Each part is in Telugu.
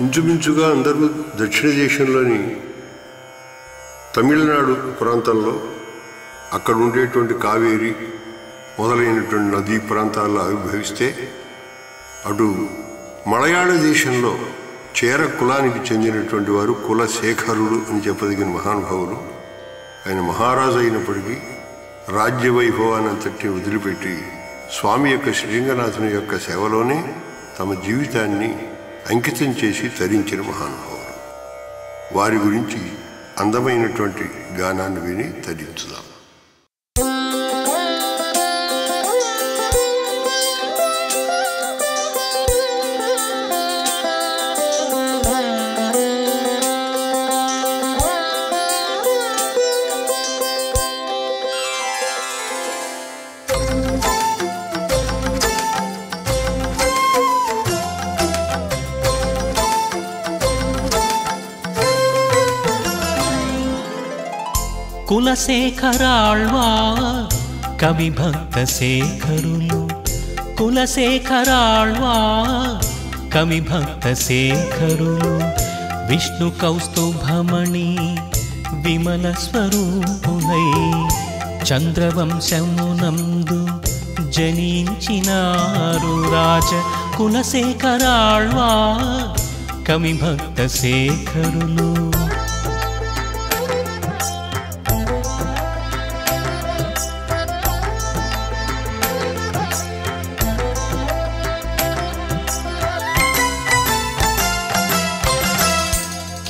ఇంచుమించుగా అందరూ దక్షిణ దేశంలోని తమిళనాడు ప్రాంతంలో అక్కడ ఉండేటువంటి కావేరి మొదలైనటువంటి నదీ ప్రాంతాల్లో ఆవిర్భవిస్తే అటు మలయాళ దేశంలో చేర కులానికి చెందినటువంటి వారు కులశేఖరుడు అని చెప్పదగిన మహానుభావులు. ఆయన మహారాజు అయినప్పటికీ రాజ్య వైభవానంతటి వదిలిపెట్టి స్వామి యొక్క శ్రీరంగనాథుని యొక్క సేవలోనే తమ జీవితాన్ని అంకితం చేసి తరించిన మహానుభావులు వారి గురించి అందమైనటువంటి గానాన్ని విని తరించుదాం. కులశేఖరాళ్వా కవి భక్త శేఖరులు. కులశేఖరాళ్వా కవి భక్త శేఖరులు. విష్ణు కౌస్తుభమణి విమల స్వరూపులై చంద్రవంశమునందు జనించినారు రాజ కులశేఖరాళ్వా కవి భక్త శేఖరులు.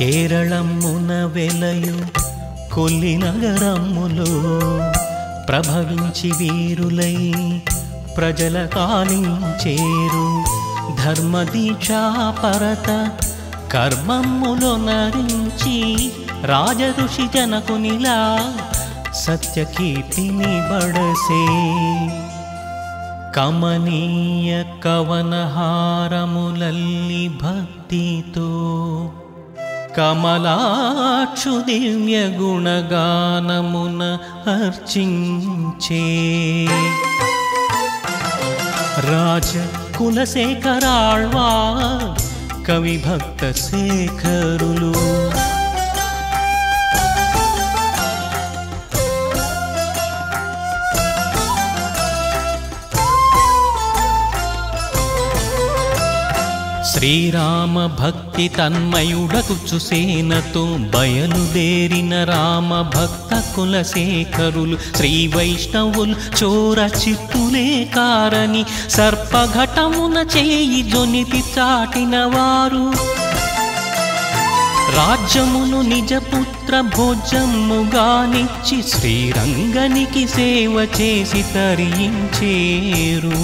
కేరళమున వెలయు కొల్లి నగరములో ప్రభవించి వీరులై ప్రజల కాలించేరు ధర్మదీక్షాపరత కర్మములో నరించి రాజఋషి జనకునిలా సత్యకీర్తిని బడసే కమనీయ కవనహారములల్లి భక్తితో కమలాక్షు దివ్య గుణగానమున అర్చించే రాజ కులశేఖరాళ్వా కవి భక్త శేఖరులు శ్రీరామ భక్తి తన్మయుడకు సేనతో బయలుదేరిన రామ భక్త కులశేఖరులు శ్రీ వైష్ణవులు చోర చిత్తులే కారని సర్పఘటమున చేయి జొనితి చాటిన వారు రాజ్యమును నిజపుత్ర భోజముగానిచ్చి శ్రీరంగనికి సేవ చేసి తరించేరు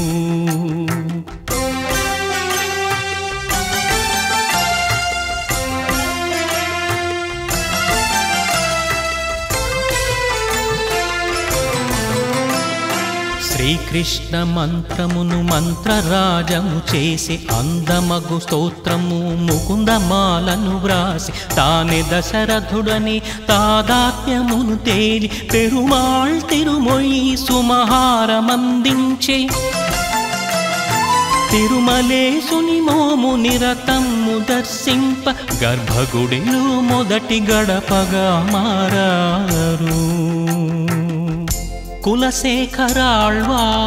శ్రీకృష్ణ మంత్రమును మంత్రరాజము చేసి అందమగు స్తోత్రము ముకుందమాలను వ్రాసి తానే దశరథుడని తాదాత్మ్యమును తేలి పెరుమాళ్ తిరుమొయి సుమహారమందించే. తిరుమలేసుని మోము నిరతము దర్శింప గర్భగుడిలో మొదటి గడపగా మారారు. కులశేఖరాళ్వా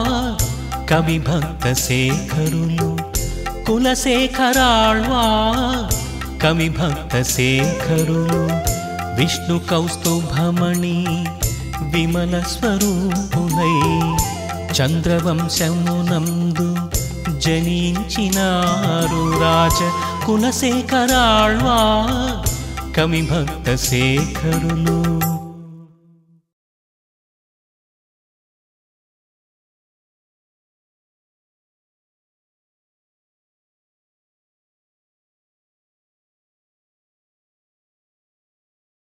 కవి భక్త శేఖరులు. కులశేఖరాళ్వా కవి భక్త శేఖరులు. విష్ణు కౌస్తుభమణి విమల స్వరూపులై చంద్రవంశమునందు జనించినారు రాజ కులశేఖరాళ్వా కవి భక్త శేఖరులు.